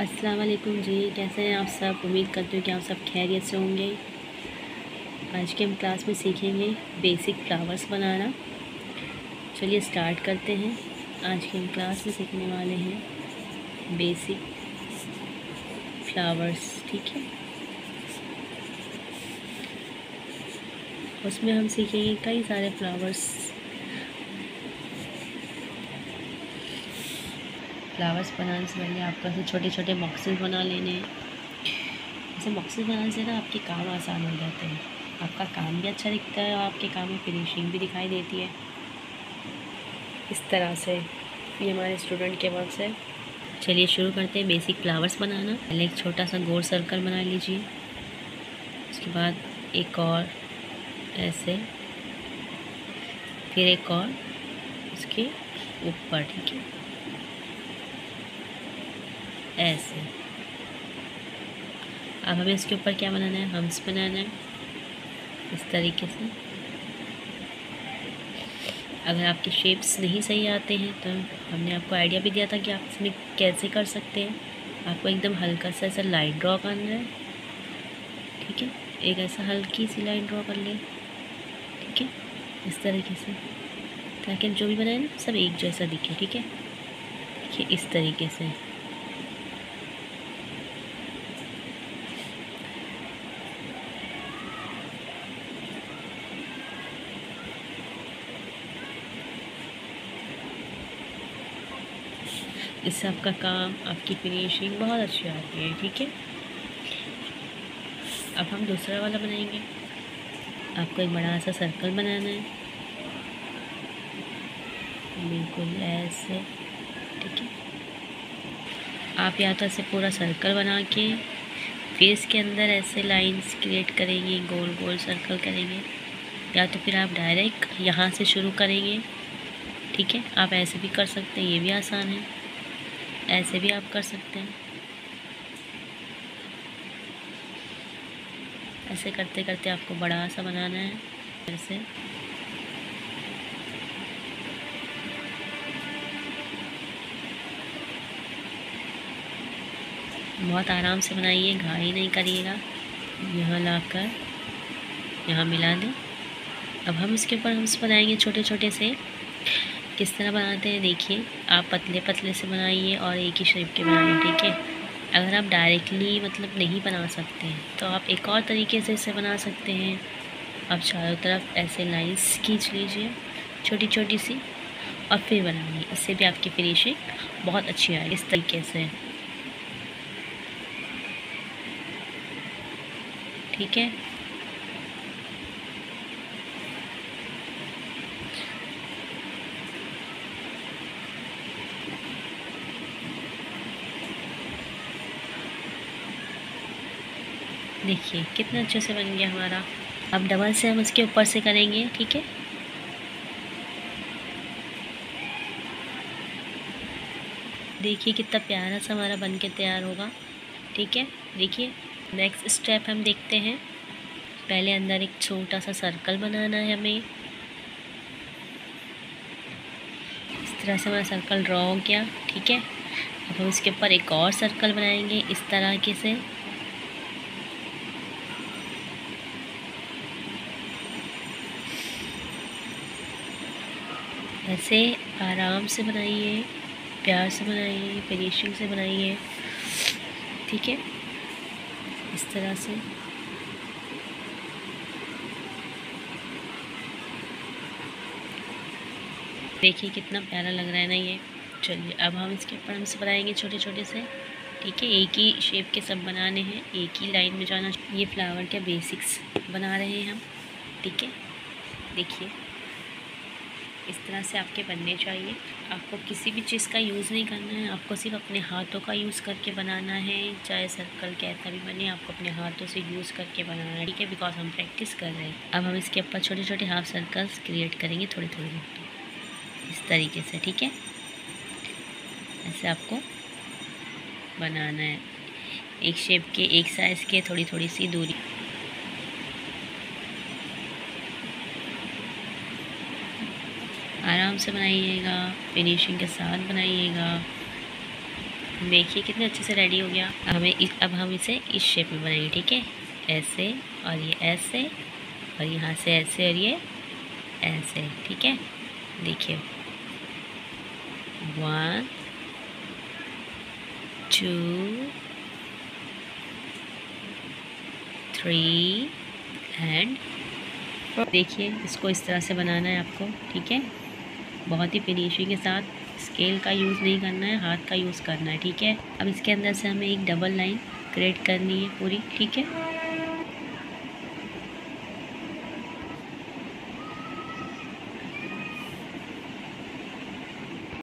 अस्सलाम वालेकुम जी, कैसे हैं आप सब? उम्मीद करती हूँ कि आप सब खैरियत से होंगे। आज के हम क्लास में सीखेंगे बेसिक फ्लावर्स बनाना। चलिए स्टार्ट करते हैं। आज के हम क्लास में सीखने वाले हैं बेसिक फ्लावर्स ठीक है? उसमें हम सीखेंगे कई सारे फ्लावर्स फ्लावर्स बनाने से पहले आपको ऐसे छोटे छोटे बॉक्सेस बना लेने ऐसे बॉक्सेस बनाने से ना आपके काम आसान हो जाते हैं। आपका काम भी अच्छा दिखता है और आपके काम में फिनिशिंग भी दिखाई देती है। इस तरह से ये हमारे स्टूडेंट के वर्क्स है चलिए शुरू करते हैं बेसिक फ्लावर्स बनाना। पहले एक छोटा सा गोल सर्कल बना लीजिए। उसके बाद एक और ऐसे। फिर एक और उसके ऊपर, ठीक है? ऐसे। अब हमें इसके ऊपर क्या बनाना है? हम्स बनाना है। इस तरीके से। अगर आपके शेप्स नहीं सही आते हैं तो हमने आपको आइडिया भी दिया था कि आप इसमें कैसे कर सकते हैं। आपको एकदम हल्का सा ऐसा लाइन ड्रॉ करना है। ठीक है? एक ऐसा हल्की सी लाइन ड्रॉ कर लें। ठीक है? इस तरीके से। ताकि जो भी बनाए ना, सब एक जैसा दिखे। ठीक है? देखिए, इस तरीके से। इससे आपका काम आपकी फिनिशिंग बहुत अच्छी आती है, ठीक है? अब हम दूसरा वाला बनाएँगे। आपको एक बड़ा सा सर्कल बनाना है। बिल्कुल ऐसे, ठीक है? आप या तो ऐसे पूरा सर्कल बना के फेस के अंदर ऐसे लाइंस क्रिएट करेंगे, गोल गोल सर्कल करेंगे। या तो फिर आप डायरेक्ट यहाँ से शुरू करेंगे, ठीक है? आप ऐसे भी कर सकते हैं, ये भी आसान है। ऐसे भी आप कर सकते हैं। ऐसे करते करते आपको बड़ा सा बनाना है ऐसे बहुत आराम से बनाइए घाई नहीं करिएगा। यहाँ लाकर यहाँ मिला दें। अब हम इसके ऊपर हम बनाएँगे छोटे छोटे से। किस तरह बनाते हैं, देखिए। आप पतले पतले से बनाइए और एक ही शेप के बनाइए, ठीक है? अगर आप डायरेक्टली मतलब नहीं बना सकते हैं तो आप एक और तरीके से इसे बना सकते हैं। आप चारों तरफ़ ऐसे लाइंस खींच लीजिए छोटी छोटी सी, और फिर बनाइए। इससे भी आपकी फिनिशिंग बहुत अच्छी आएगी, इस तरीके से। ठीक है? देखिए, कितना अच्छे से बन गया हमारा। अब डबल से हम इसके ऊपर से करेंगे, ठीक है? देखिए कितना प्यारा सा हमारा बन के तैयार होगा, ठीक है? देखिए नेक्स्ट स्टेप हम देखते हैं। पहले अंदर एक छोटा सा सर्कल बनाना है हमें। इस तरह से हमारा सर्कल ड्रॉ हो गया, ठीक है? अब हम इसके ऊपर एक और सर्कल बनाएँगे, इस तरह के से। ऐसे आराम से बनाइए, प्यार से बनाइए फिनिशिंग से बनाइए। ठीक है? इस तरह से। देखिए कितना प्यारा लग रहा है ना ये। चलिए, अब हम इसके ऊपर हम से बनाएँगे छोटे छोटे से। ठीक है? एक ही शेप के सब बनाने हैं, एक ही लाइन में जाना। ये फ्लावर के बेसिक्स बना रहे हैं हम। ठीक है? देखिए। इस तरह से आपके बनने चाहिए। आपको किसी भी चीज़ का यूज़ नहीं करना है। आपको सिर्फ़ अपने हाथों का यूज़ करके बनाना है। चाहे सर्कल कैसा भी बने, आपको अपने हाथों से यूज़ करके बनाना है। ठीक है बिकॉज़ हम प्रैक्टिस कर रहे हैं। अब हम इसके ऊपर छोटे छोटे हाफ़ सर्कल्स क्रिएट करेंगे थोड़ी थोड़ी देर इस तरीके से, ठीक है? ऐसे आपको बनाना है। एक शेप के एक साइज़ के थोड़ी थोड़ी सी दूरी। आराम से बनाइएगा फिनिशिंग के साथ बनाइएगा। देखिए कितने अच्छे से रेडी हो गया। हमें इस, अब हम इसे इस शेप में बनाएँगे, ठीक है? ऐसे और ये ऐसे और यहाँ से ऐसे और ये ऐसे, ठीक है? देखिए। वन टू थ्री एंड देखिए, इसको इस तरह से बनाना है आपको, ठीक है? बहुत ही फिनिशिंग के साथ स्केल का यूज़ नहीं करना है, हाथ का यूज़ करना है, ठीक है? अब इसके अंदर से हमें एक डबल लाइन क्रिएट करनी है पूरी, ठीक है?